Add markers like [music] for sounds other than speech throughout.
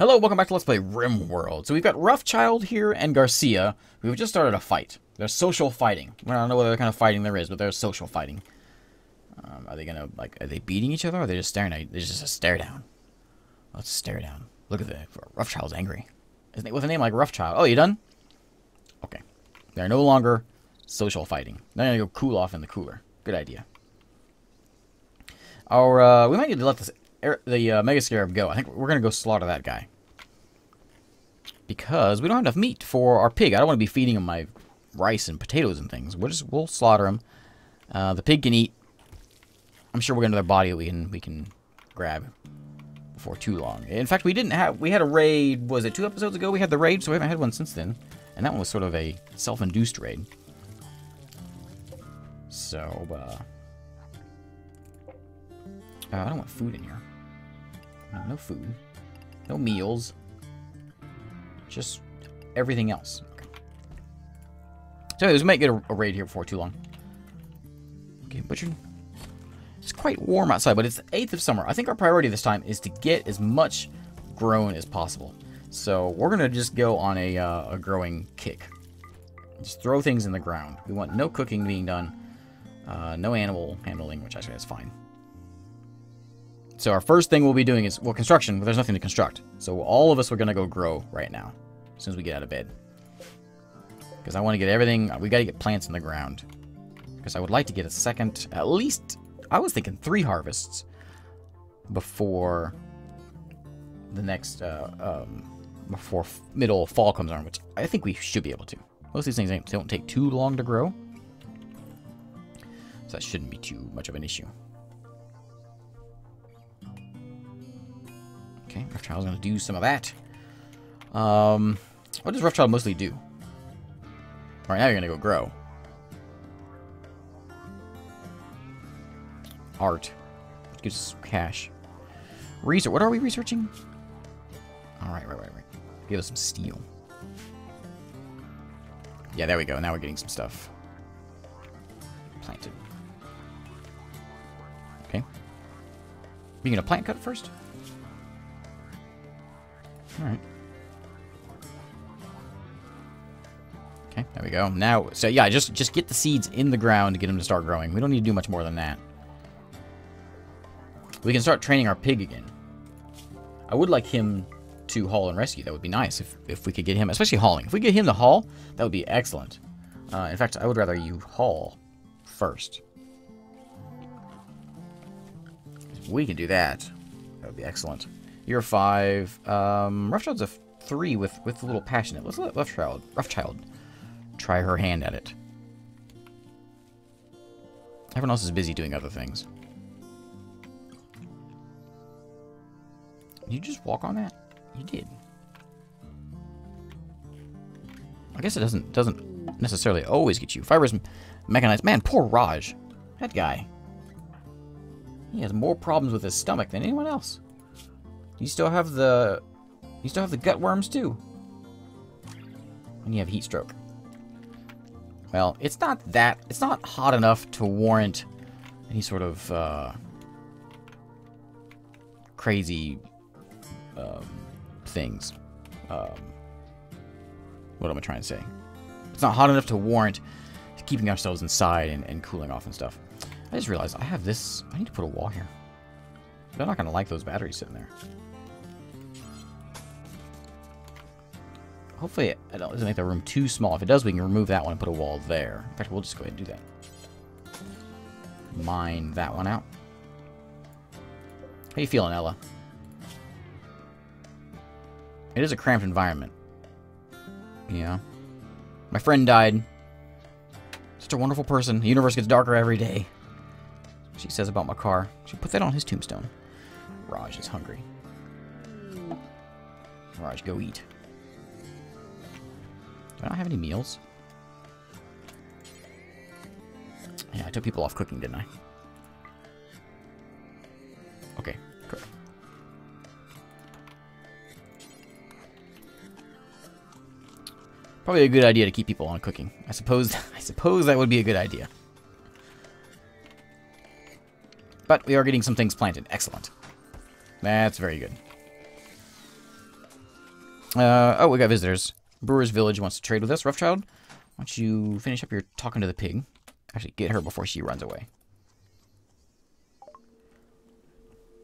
Hello, welcome back to Let's Play RimWorld. So we've got Roughchild here and Garcia, who've just started a fight. They're social fighting. I don't know what kind of fighting there is, but they're social fighting. Um, are they gonna, like, are they beating each other, or are they just staring at There's just a stare down. Let's stare down. Look at the, Roughchild's angry. Isn't it with a name like Roughchild? Oh, you done? Okay. They're no longer social fighting. They're gonna go cool off in the cooler. Good idea. Our, uh, we might need to let this the uh, Mega Scarab go. I think we're going to go slaughter that guy. Because we don't have enough meat for our pig. I don't want to be feeding him my rice and potatoes and things. We'll just we'll slaughter him. Uh, the pig can eat. I'm sure going to another body that we can we can grab before too long. In fact, we didn't have we had a raid. Was it two episodes ago? We had the raid, so we haven't had one since then. And that one was sort of a self-induced raid. So, uh, uh, I don't want food in here. No food. No meals. Just everything else. Okay. So anyways, we might get a, a raid here before too long. Okay, butcher. It's quite warm outside, but it's the 8th of summer. I think our priority this time is to get as much grown as possible. So we're going to just go on a, uh, a growing kick. Just throw things in the ground. We want no cooking being done. Uh, no animal handling, which actually is fine. So our first thing we'll be doing is, well, construction, but there's nothing to construct. So all of us are going to go grow right now, as soon as we get out of bed. Because I want to get everything, we got to get plants in the ground. Because I would like to get a second, at least, I was thinking three harvests before the next, uh, um, before middle fall comes on, which I think we should be able to. Most of these things don't take too long to grow. So that shouldn't be too much of an issue. Okay, Roughchild's gonna do some of that. Um, what does Roughchild mostly do? Alright, now you're gonna go grow. Art. Which gives us cash. Research. What are we researching? Alright, right, right, right. Give us some steel. Yeah, there we go. Now we're getting some stuff. Planted. Okay. You gonna plant cut first? Alright. Okay, there we go. Now, so yeah, just just get the seeds in the ground to get them to start growing. We don't need to do much more than that. We can start training our pig again. I would like him to haul and rescue. That would be nice if, if we could get him, especially hauling. If we get him to haul, that would be excellent. Uh, in fact, I would rather you haul first. If we can do that. That would be excellent. You're five. Um, Roughchild's a three with with a little passionate. Let's let Roughchild Roughchild try her hand at it. Everyone else is busy doing other things. You just walk on that? You did. I guess it doesn't doesn't necessarily always get you. Fibrous mechanites. Man, poor Raj. That guy. He has more problems with his stomach than anyone else. You still have the... You still have the gut worms, too. And you have heat stroke. Well, it's not that... It's not hot enough to warrant any sort of, uh... Crazy... Um, things. Um... What am I trying to say? It's not hot enough to warrant keeping ourselves inside and, and cooling off and stuff. I just realized I have this... I need to put a wall here. They're not going to like those batteries sitting there. Hopefully it doesn't make the room too small. If it does, we can remove that one and put a wall there. In fact, we'll just go ahead and do that. Mine that one out. How you feeling, Ella? It is a cramped environment. Yeah. My friend died. Such a wonderful person. The universe gets darker every day. She says about my car. She put that on his tombstone. Raj is hungry. Raj, go eat. Do I not have any meals? Yeah, I took people off cooking, didn't I? Okay. Probably a good idea to keep people on cooking. I suppose [laughs] I suppose that would be a good idea. But we are getting some things planted. Excellent. That's very good. Uh, oh, we got visitors. Brewer's Village wants to trade with us. Roughchild, why don't you finish up your talking to the pig? Actually, get her before she runs away.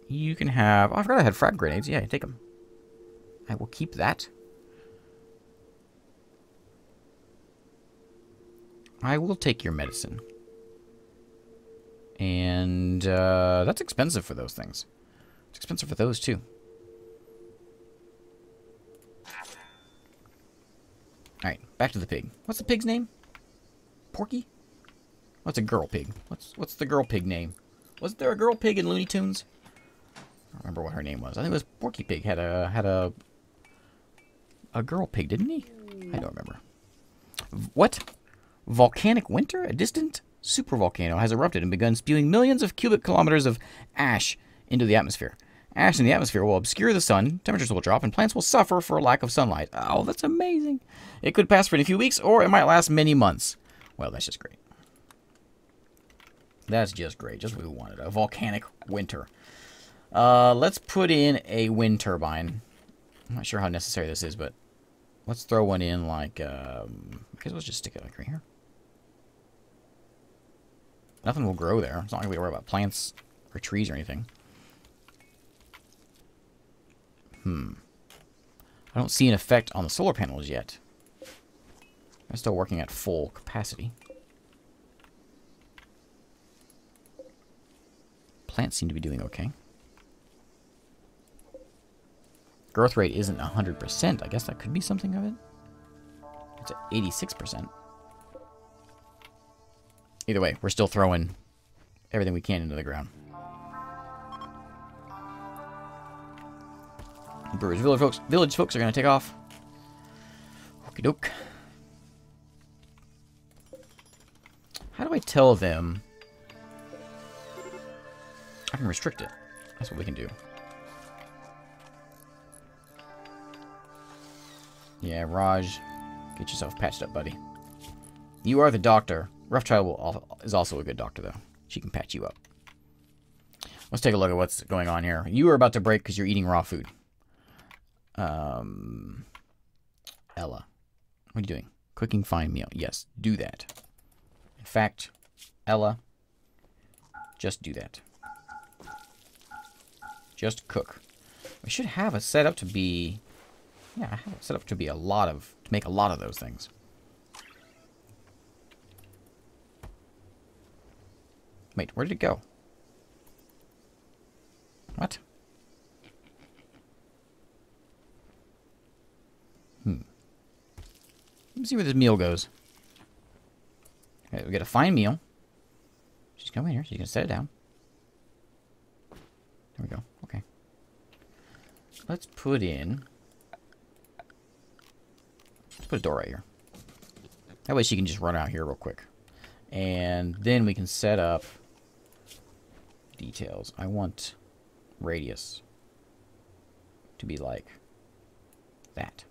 You can have... Oh, I forgot I had frag grenades. Yeah, take them. I will keep that. I will take your medicine. And uh, that's expensive for those things. It's expensive for those too. Alright, back to the pig. What's the pig's name? Porky? What's a girl pig? What's what's the girl pig name? Wasn't there a girl pig in Looney Tunes? I don't remember what her name was. I think it was Porky Pig had a had a a girl pig, didn't he? I don't remember. What? Volcanic winter? A distant supervolcano has erupted and begun spewing millions of cubic kilometers of ash into the atmosphere. Ash in the atmosphere will obscure the sun, temperatures will drop, and plants will suffer for a lack of sunlight. Oh, that's amazing. It could pass for a few weeks, or it might last many months. Well, that's just great. That's just great. Just what we wanted. A volcanic winter. Uh, let's put in a wind turbine. I'm not sure how necessary this is, but let's throw one in like, um, I guess let's just stick it like right here. Nothing will grow there. It's not like we worry about plants or trees or anything. Hmm. I don't see an effect on the solar panels yet. I'm still working at full capacity. Plants seem to be doing okay. Growth rate isn't 100%. I guess that could be something of it. It's at 86%. Either way, we're still throwing everything we can into the ground. Village folks, village folks are going to take off. Okie doke. How do I tell them? I can restrict it. That's what we can do. Yeah, Raj, get yourself patched up, buddy. You are the doctor. Roughchild will, is also a good doctor, though. She can patch you up. Let's take a look at what's going on here. You are about to break because you're eating raw food. Um, Ella, what are you doing? Cooking fine meal. Yes, do that. In fact, Ella, just do that. Just cook. We should have it set up to be... Yeah, I have it set up to be a lot of... To make a lot of those things. Wait, where did it go? What? Let me see where this meal goes. We got a fine meal. She's coming here. She's gonna set it down. There we go. Okay. Let's put in... Let's put a door right here. That way she can just run out here real quick. And then we can set up details. I want radius to be like that.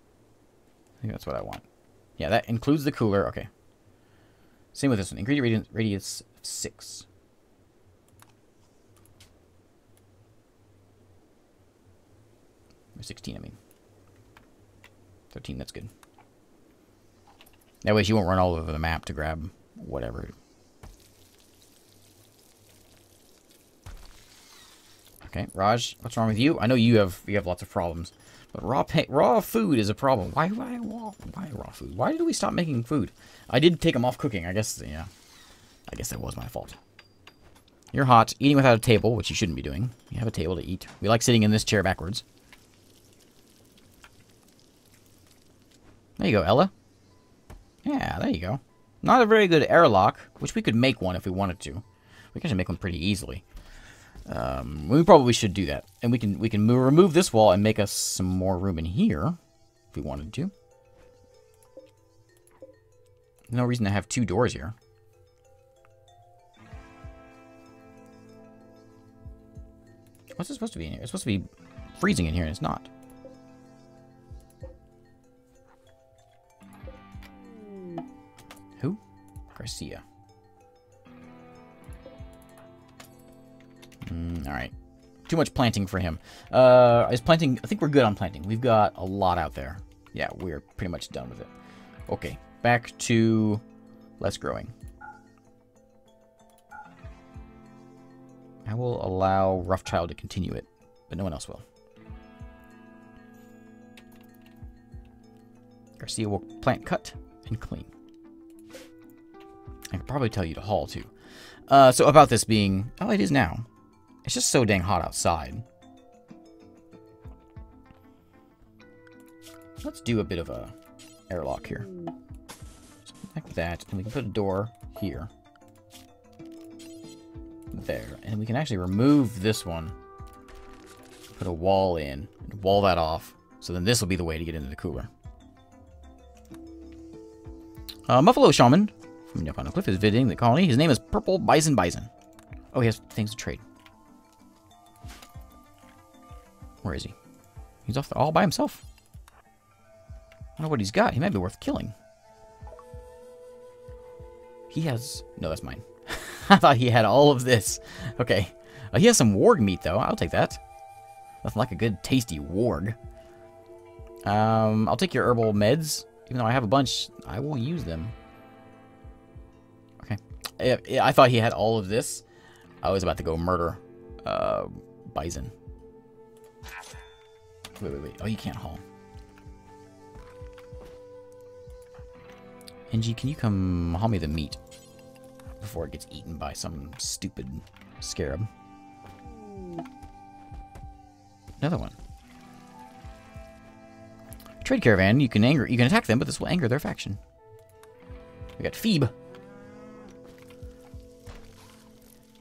I think that's what I want. Yeah, that includes the cooler. Okay. Same with this one. Ingredient radius, radius 6. Or 16, I mean. 13, that's good. That way she won't run all over the map to grab whatever. Okay, Raj, what's wrong with you? I know you have you have lots of problems, but raw raw food is a problem. Why why why raw food? Why did we stop making food? I did take them off cooking. I guess yeah. I guess that was my fault. You're hot, eating without a table, which you shouldn't be doing. You have a table to eat. We like sitting in this chair backwards. There you go, Ella. Yeah, there you go. Not a very good airlock, which we could make one if we wanted to. We can make one pretty easily. Um, we probably should do that. And we can we can move, remove this wall and make us some more room in here if we wanted to. No reason to have two doors here. What's it supposed to be in here? It's supposed to be freezing in here, and it's not. Who? Garcia. Mm, Alright. too much planting for him. Uh, is planting... I think we're good on planting. We've got a lot out there. Yeah, we're pretty much done with it. Okay, back to less growing. I will allow Roughchild to continue it, but no one else will. Garcia will plant cut and clean. I could probably tell you to haul, too. Uh, so about this being... Oh, it is now. It's just so dang hot outside. Let's do a bit of a airlock here. Like that. And we can put a door here. There. And we can actually remove this one. Put a wall in. And wall that off. So then this will be the way to get into the cooler. Uh, Muffalo Shaman from Yukon Cliff is visiting the colony. His name is Purple Bison Bison. Oh, he has things to trade. Where is he? He's off all by himself. I don't know what he's got. He might be worth killing. He has... No, that's mine. [laughs] I thought he had all of this. Okay. Uh, he has some warg meat, though. I'll take that. Nothing like a good, tasty warg. Um, I'll take your herbal meds. Even though I have a bunch, I won't use them. Okay. I, I thought he had all of this. I was about to go murder uh, Bison. Wait, wait, wait. Oh, you can't haul. Engie, can you come haul me the meat before it gets eaten by some stupid scarab? Another one. Trade caravan, you can anger you can attack them, but this will anger their faction. We got Phoebe.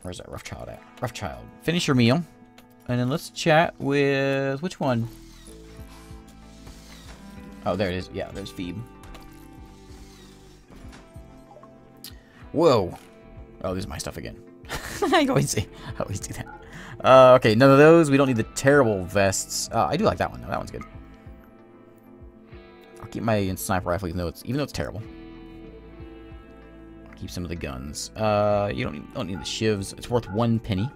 Where's that Roughchild at? Roughchild. Finish your meal. And then let's chat with which one? Oh, there it is. Yeah, there's Phoebe. Whoa. Oh, this is my stuff again. [laughs] I always, I always do that. Uh, okay, none of those. We don't need the terrible vests. Uh, I do like that one, though. That one's good. I'll keep my sniper rifle, even though it's even though it's terrible. Keep some of the guns. Uh, you don't need, don't need the shivs. It's worth one penny.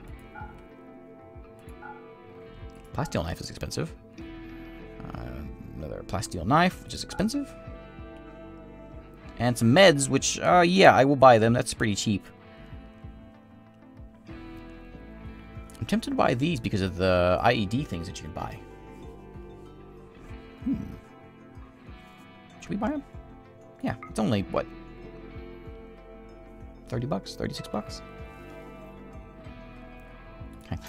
Plasteel knife is expensive. Uh, another plasteel knife, which is expensive. And some meds, which, uh, yeah, I will buy them. That's pretty cheap. I'm tempted to buy these because of the IED things that you can buy. Hmm. Should we buy them? Yeah, it's only, what? 30 bucks? 36 bucks? Okay.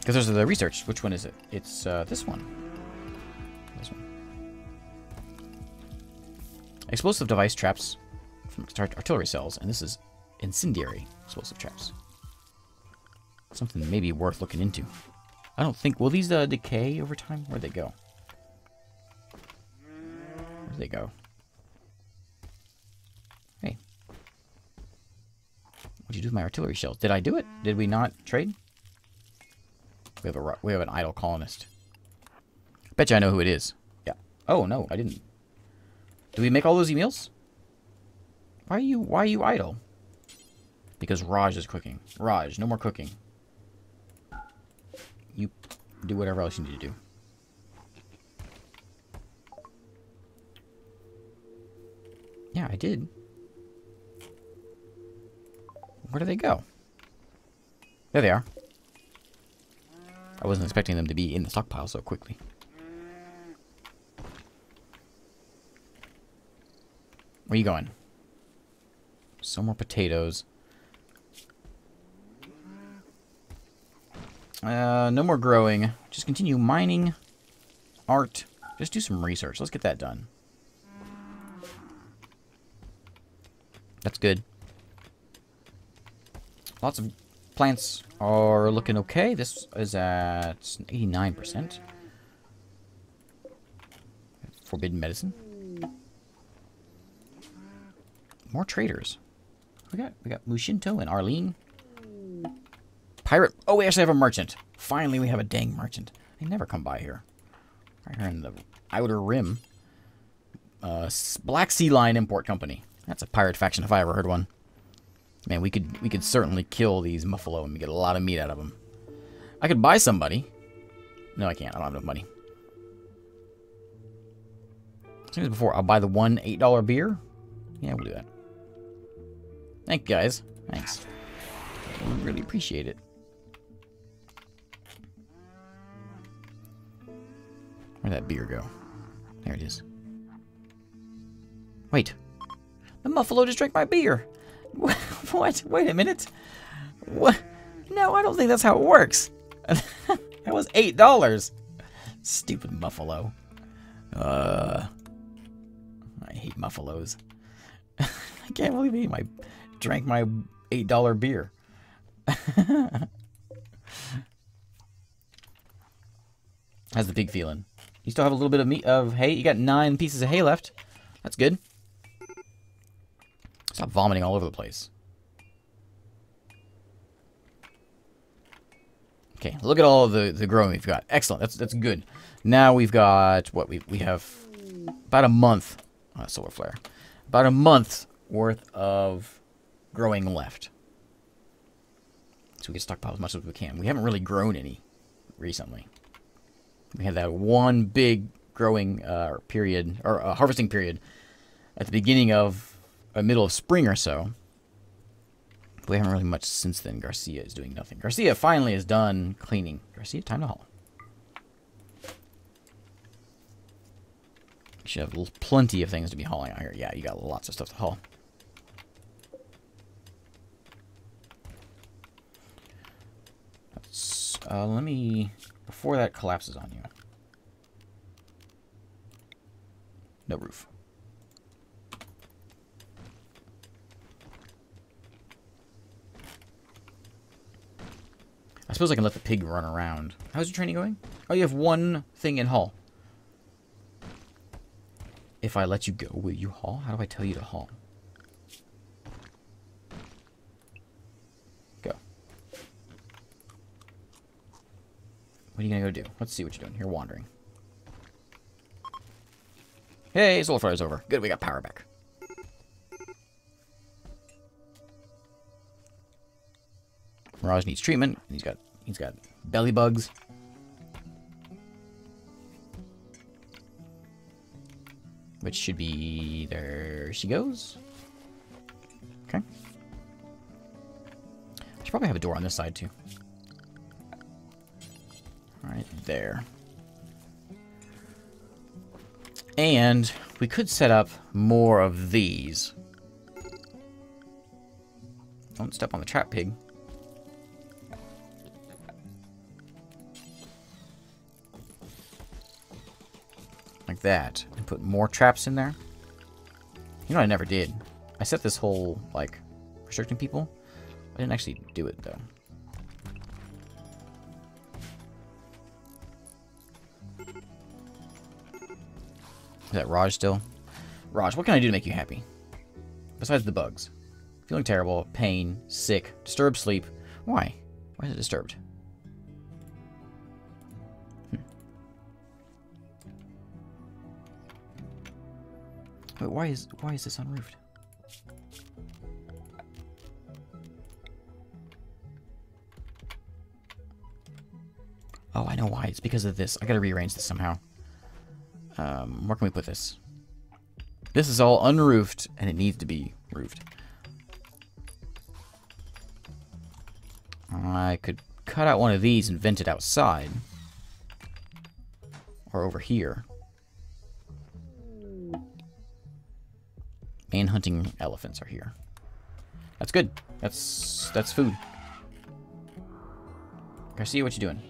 Because there's the research. Which one is it? It's uh, this one. This one. Explosive device traps from artillery cells, and this is incendiary explosive traps. Something maybe worth looking into. I don't think... Will these uh, decay over time? Where'd they go? Where'd they go? Hey. What'd you do with my artillery shells? Did I do it? Did we not trade? We have a we have an idle colonist. Bet you I know who it is. Yeah. Oh no, I didn't. Do we make all those emails? Why are you why are you idle? Because Raj is cooking. Raj, no more cooking. You do whatever else you need to do. Yeah, I did. Where do they go? There they are. I wasn't expecting them to be in the stockpile so quickly. Where you going? Some more potatoes. Uh, no more growing. Just continue mining. Art. Just do some research. Let's get that done. That's good. Lots of plants are looking okay. This is at 89%. Forbidden medicine. More traders. We got we got Mushinto and Arlene. Pirate. Oh, we actually have a merchant. Finally, we have a dang merchant. They never come by here. Right here in the outer rim. Uh, Black Sea Lion Import Company. That's a pirate faction if I ever heard one. Man, we could we could certainly kill these muffalo and get a lot of meat out of them. I could buy somebody. No, I can't. I don't have enough money. Same as before. I'll buy the one $8 beer. Yeah, we'll do that. Thank you, guys. Thanks. I really appreciate it. Where'd that beer go? There it is. Wait. The Muffalo just drank my beer. [laughs] [laughs] What? Wait a minute. What? No, I don't think that's how it works. [laughs] that was eight dollars. Stupid Muffalo. Uh, I hate Muffalos. [laughs] I can't believe he my drank my eight dollar beer. How's the pig feeling? You still have a little bit of meat of hay. You got nine pieces of hay left. That's good. Stop vomiting all over the place. Okay, look at all the, the growing we've got. Excellent. That's that's good. Now we've got what we we have about a month. Oh, solar flare. About a month worth of growing left. So we can stockpile as much as we can. We haven't really grown any recently. We had that one big growing uh, period or uh, harvesting period at the beginning of uh, middle of spring or so. We haven't really much since then. Garcia is doing nothing. Garcia finally is done cleaning. Garcia, time to haul. You should have plenty of things to be hauling out here. Yeah, you got lots of stuff to haul. Uh, let me... Before that collapses on you. No roof. I suppose I can let the pig run around. How's your training going? Oh, you have one thing in haul. If I let you go, will you haul? How do I tell you to haul? Go. What are you gonna go do? Let's see what you're doing. You're wandering. Hey, solar flare's over. Good, we got power back. Mirage needs treatment. He's got he's got belly bugs. Which should be there she goes. Okay. I should probably have a door on this side too. Right there. And we could set up more of these. Don't step on the trap pig. Like that and put more traps in there. You know I never did? I set this whole, like, restricting people. I didn't actually do it, though. Is that Raj still? Raj, what can I do to make you happy? Besides the bugs. Feeling terrible, pain, sick, disturbed sleep. Why? Why is it disturbed? But why is why is this unroofed? Oh, I know why. It's because of this. I gotta rearrange this somehow. Um, where can we put this? This is all unroofed, and it needs to be roofed. I could cut out one of these and vent it outside. Or over here. And hunting elephants are here. That's good. That's that's food. Garcia, what you doing?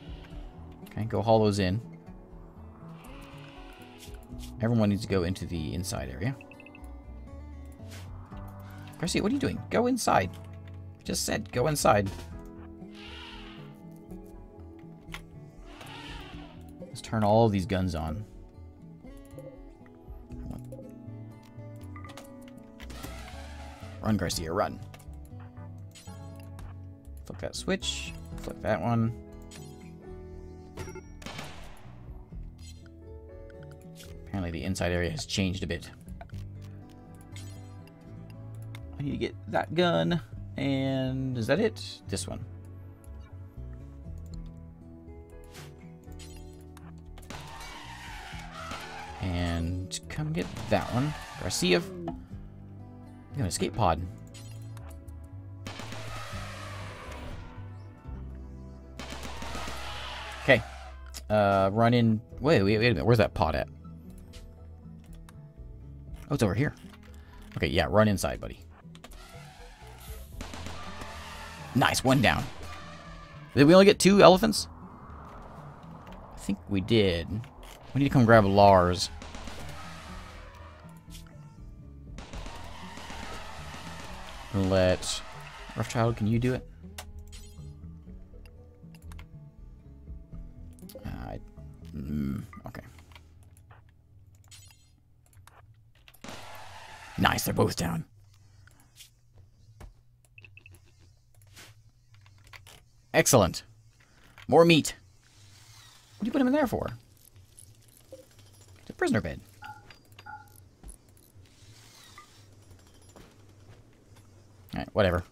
Okay, go haul those in. Everyone needs to go into the inside area. Garcia, what are you doing? Go inside. I Just said go inside. Let's turn all of these guns on. Run, Garcia, run. Flip that switch. Flip that one. Apparently the inside area has changed a bit. I need to get that gun. And is that it? This one. And come get that one. Garcia an escape pod. Okay. Uh, run in. Wait, wait, wait a minute. Where's that pod at? Oh, it's over here. Okay, yeah, run inside, buddy. Nice, one down. Did we only get two elephants? I think we did. We need to come grab Lars. Let Roughchild, can you do it? Uh, mm, okay. Nice, they're both down. Excellent. More meat. What do you put him in there for? It's a prisoner bed. Alright, whatever.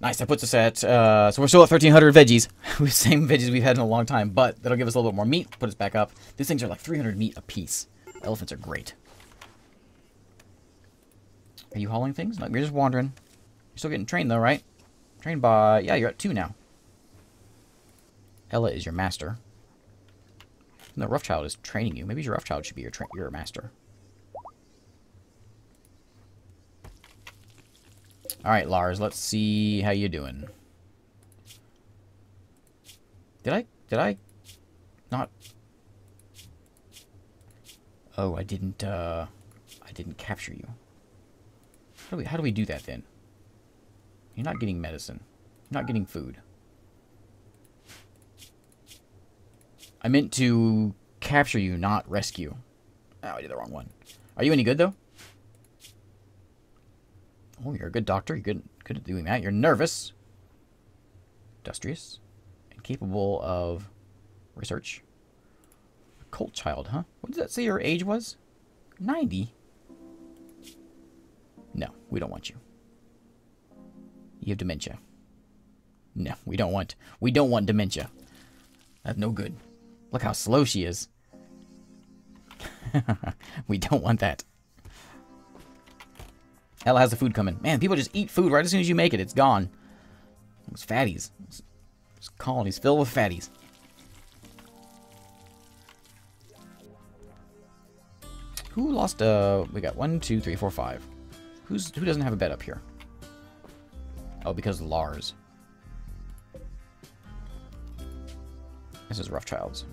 Nice, that puts us at, uh, so we're still at 1,300 veggies. [laughs] the same veggies we've had in a long time, but that'll give us a little bit more meat, put us back up. These things are like 300 meat a piece. Elephants are great. Are you hauling things? No, you're just wandering. You're still getting trained though, right? Trained by... Yeah, you're at two now. Ella is your master. No, Roughchild is training you. Maybe your Roughchild should be your, your master. Alright, Lars, let's see how you're doing. Did I... Did I... Not... Oh, I didn't, uh... I didn't capture you. How do we, how do, we do that, then? You're not getting medicine. You're not getting food. I meant to capture you, not rescue. Oh, I did the wrong one. Are you any good, though? Oh, you're a good doctor. You're good, good at doing that. You're nervous, industrious, and capable of research. A cult child, huh? What did that say your age was? 90? No, we don't want you. You have dementia. No, we don't want. We don't want dementia. That's no good. Look how slow she is. [laughs] we don't want that. Ella has the food coming. Man, people just eat food right as soon as you make it. It's gone. It's fatties. This colony's filled with fatties. Who lost, uh, we got one, two, three, four, five. Who's, who doesn't have a bed up here? Oh, because Lars. This is Roughchild's.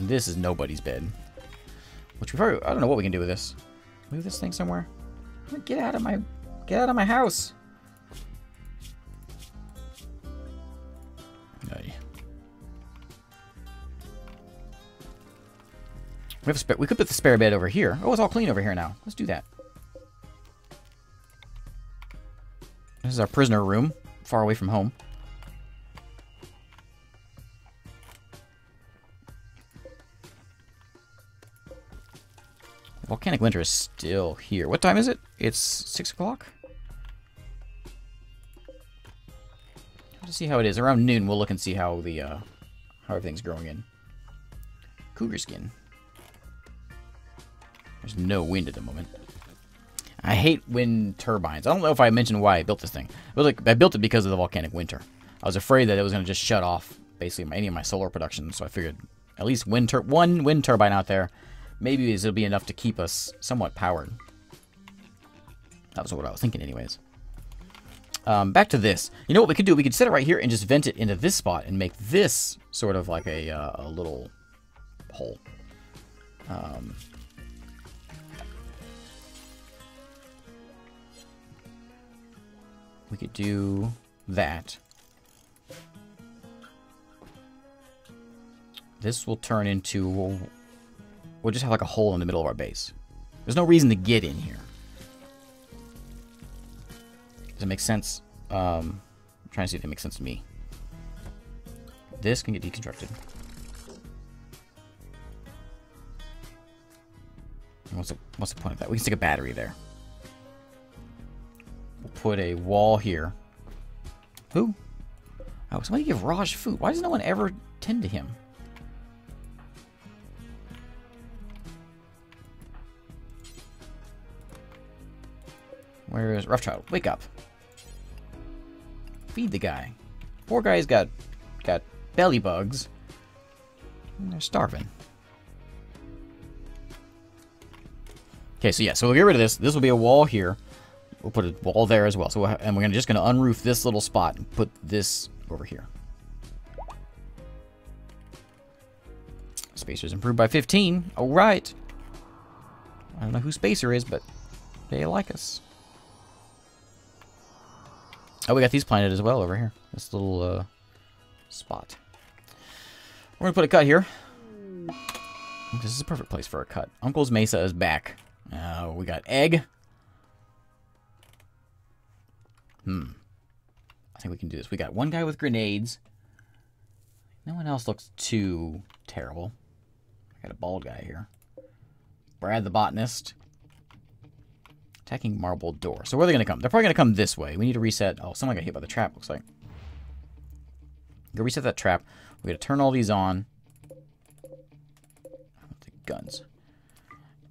This is nobody's bed. Which we probably, I don't know what we can do with this. Move this thing somewhere. Get out of my, get out of my house. Hey. We have a spare, we could put the spare bed over here. Oh, it's all clean over here now. Let's do that. This is our prisoner room, far away from home. Volcanic Winter is still here. What time is it? It's 6 o'clock? Let's see how it is. Around noon, we'll look and see how the uh, how everything's growing in. Cougar skin. There's no wind at the moment. I hate wind turbines. I don't know if I mentioned why I built this thing. But like I built it because of the volcanic winter. I was afraid that it was going to just shut off basically any of my solar production, so I figured at least wind one wind turbine out there maybe it'll be enough to keep us somewhat powered. That was what I was thinking anyways. Um, back to this. You know what we could do? We could set it right here and just vent it into this spot and make this sort of like a, uh, a little hole. Um, we could do that. This will turn into We'll just have like a hole in the middle of our base. There's no reason to get in here. Does it make sense? Um, I'm trying to see if it makes sense to me. This can get deconstructed. What's the, what's the point of that? We can stick a battery there. We'll put a wall here. Who? Oh, somebody give Raj food. Why does no one ever tend to him? Where is Roughchild? Wake up. Feed the guy. Poor guy's got got belly bugs. And they're starving. Okay, so yeah, so we'll get rid of this. This will be a wall here. We'll put a wall there as well. So we'll and we're gonna, just going to unroof this little spot and put this over here. Spacer's improved by 15. All right. I don't know who Spacer is, but they like us. Oh, we got these planted as well over here. This little uh, spot. We're going to put a cut here. This is a perfect place for a cut. Uncle's Mesa is back. Uh, we got egg. Hmm. I think we can do this. We got one guy with grenades. No one else looks too terrible. I got a bald guy here. Brad the botanist. Attacking marble door. So where are they going to come? They're probably going to come this way. We need to reset. Oh, someone got hit by the trap, looks like. Go reset that trap. We got to turn all these on. The guns.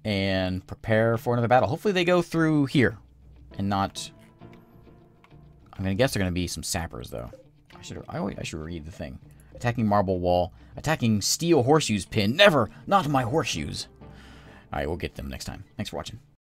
And prepare for another battle. Hopefully they go through here. And not... I'm going to guess they're going to be some sappers, though. I should, I, I should read the thing. Attacking marble wall. Attacking steel horseshoes pin. Never! Not my horseshoes! Alright, we'll get them next time. Thanks for watching.